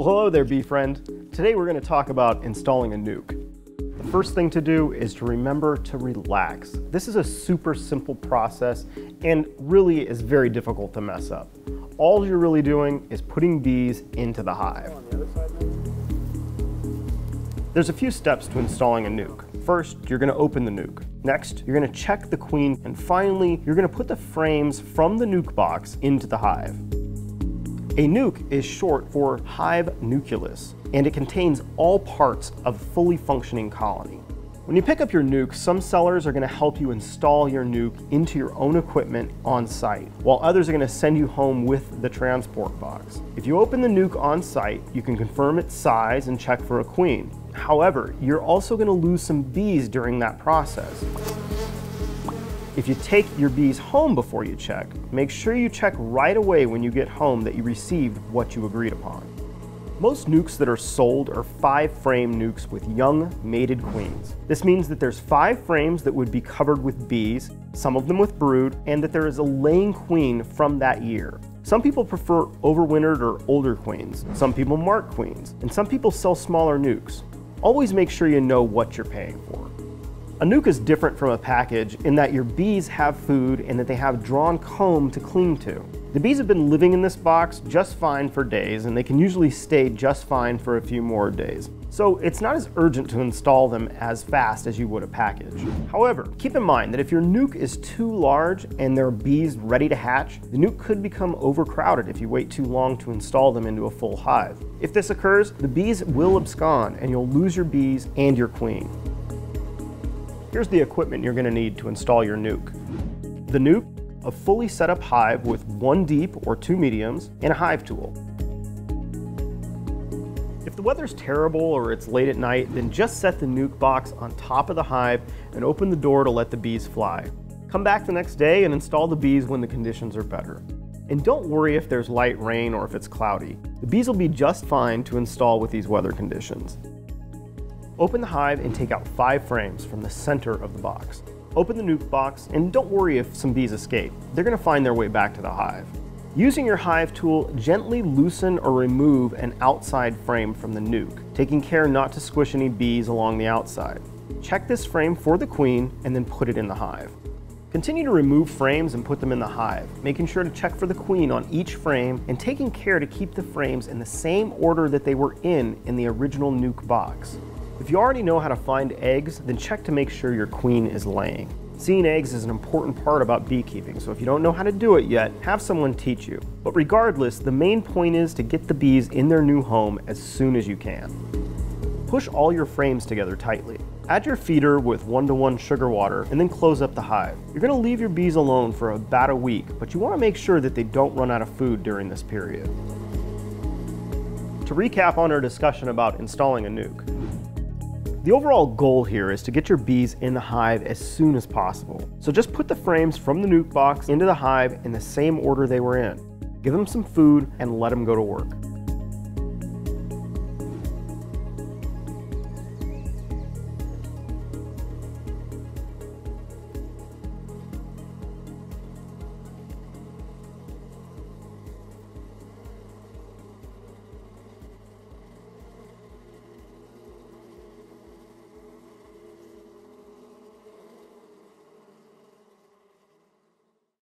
Well, hello there, bee friend. Today we're going to talk about installing a nuc. The first thing to do is to remember to relax. This is a super simple process and really is very difficult to mess up. All you're really doing is putting bees into the hive. There's a few steps to installing a nuc. First, you're going to open the nuc. Next, you're going to check the queen. And finally, you're going to put the frames from the nuc box into the hive. A nuc is short for hive nucleus, and it contains all parts of a fully functioning colony. When you pick up your nuc, some sellers are going to help you install your nuc into your own equipment on site, while others are going to send you home with the transport box. If you open the nuc on site, you can confirm its size and check for a queen. However, you're also going to lose some bees during that process. If you take your bees home before you check, make sure you check right away when you get home that you received what you agreed upon. Most nucs that are sold are five frame nucs with young mated queens. This means that there's five frames that would be covered with bees, some of them with brood, and that there is a laying queen from that year. Some people prefer overwintered or older queens, some people mark queens, and some people sell smaller nucs. Always make sure you know what you're paying for. A nuc is different from a package in that your bees have food and that they have drawn comb to cling to. The bees have been living in this box just fine for days and they can usually stay just fine for a few more days. So it's not as urgent to install them as fast as you would a package. However, keep in mind that if your nuc is too large and there are bees ready to hatch, the nuc could become overcrowded if you wait too long to install them into a full hive. If this occurs, the bees will abscond and you'll lose your bees and your queen. Here's the equipment you're gonna need to install your nuc. The nuc, a fully set up hive with one deep or two mediums, and a hive tool. If the weather's terrible or it's late at night, then just set the nuc box on top of the hive and open the door to let the bees fly. Come back the next day and install the bees when the conditions are better. And don't worry if there's light rain or if it's cloudy. The bees will be just fine to install with these weather conditions. Open the hive and take out five frames from the center of the box. Open the nuc box and don't worry if some bees escape. They're going to find their way back to the hive. Using your hive tool, gently loosen or remove an outside frame from the nuc, taking care not to squish any bees along the outside. Check this frame for the queen and then put it in the hive. Continue to remove frames and put them in the hive, making sure to check for the queen on each frame and taking care to keep the frames in the same order that they were in in the original nuc box. If you already know how to find eggs, then check to make sure your queen is laying. Seeing eggs is an important part about beekeeping, so if you don't know how to do it yet, have someone teach you. But regardless, the main point is to get the bees in their new home as soon as you can. Push all your frames together tightly. Add your feeder with one-to-one -one sugar water and then close up the hive. You're going to leave your bees alone for about a week, but you want to make sure that they don't run out of food during this period. To recap on our discussion about installing a nuc, the overall goal here is to get your bees in the hive as soon as possible. So just put the frames from the nuc box into the hive in the same order they were in. Give them some food and let them go to work.